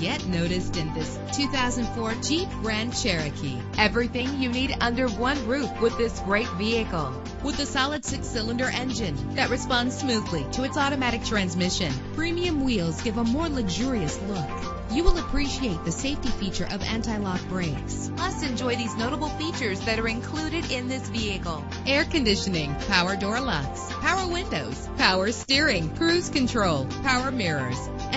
get noticed in this 2004 Jeep Grand Cherokee. Everything you need under one roof with this great vehicle. With a solid six-cylinder engine that responds smoothly to its automatic transmission, premium wheels give a more luxurious look. You will appreciate the safety feature of anti-lock brakes. Plus, enjoy these notable features that are included in this vehicle. Air conditioning, power door locks, power windows, power steering, cruise control, power mirrors,